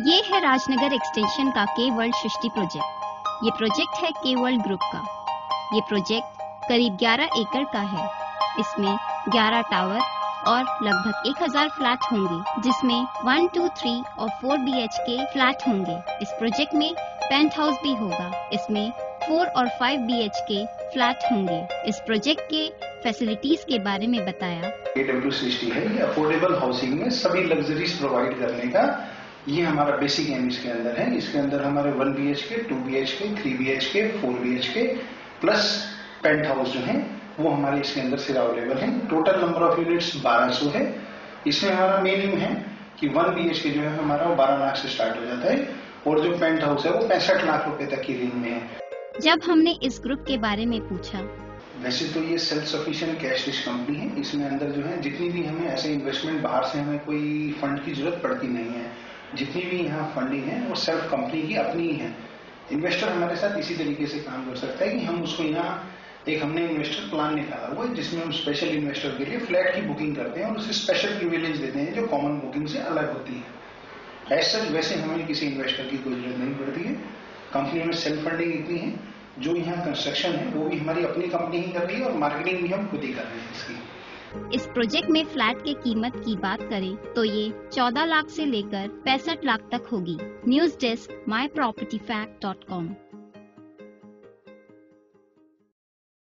ये है राजनगर एक्सटेंशन का के वर्ल्ड सृष्टि प्रोजेक्ट ये प्रोजेक्ट है के वर्ल्ड ग्रुप का. ये प्रोजेक्ट करीब 11 एकड़ का है. इसमें 11 टावर और लगभग 1000 फ्लैट होंगे जिसमें 1, 2, 3 और 4 बी के फ्लैट होंगे. इस प्रोजेक्ट में पेंट हाउस भी होगा. इसमें 4 और 5 बी के फ्लैट होंगे. इस प्रोजेक्ट के फैसिलिटीज़ के बारे में बताया. है. अफोर्डेबल हाउसिंग में सभी लग्जरीज प्रोवाइड करने का ये हमारा बेसिक एम इसके अंदर है। इसके अंदर हमारे one B H K two B H K three B H K four B H K plus penthouse जो है, वो हमारे इसके अंदर सिर्फ़ अवेलेबल है। टोटल नंबर ऑफ़ यूनिट्स 1200 है। इसमें हमारा मेन एम है कि वन बी एच के जो है हमारा वो बारह लाख से स्टार्ट हो जाता है और जो पेंट हाउस है वो पैंसठ लाख रुपए तक की रेंज में है। जब हमने इस ग्रुप के बारे में पूछा वैसे तो ये self sufficient cash rich company है। इसमें अंदर जो है, जितनी भी हमें ऐसे इन्वेस्टमेंट बाहर से हमें कोई फंड की ज़रूरत पड़ती नहीं है। जितनी भी यहाँ फंडिंग है, वो सेल्फ कंपनी की अपनी ही है। इन्वेस्टर हमारे साथ इसी तरीके से काम कर सकता है कि हम उसको यहाँ एक हमने इन्वेस्टर प्लान निकाला हुआ है, जिसमें हम स्पेशल इन्वेस्टर के लिए फ्लैट की बुकिंग करते हैं और उसे स्पेशल प्रिविलेज देते हैं, जो कॉमन बुकिंग से अलग होती है। ऐसा वैसे हमें किसी इन्वेस्टर की कोई ज़रूरत नहीं पड़ती है। कंपनी में सेल्फ फंडिंग इतनी है। जो यहाँ कंस्ट्रक्शन है, वो भी हमारी अपनी कंपनी ही कर रही है और मार्केटिंग भी हम खुद ही कर रहे हैं इसकी। इस प्रोजेक्ट में फ्लैट के कीमत की बात करें तो ये 14 लाख से लेकर पैंसठ लाख तक होगी। News desk my property fact dot com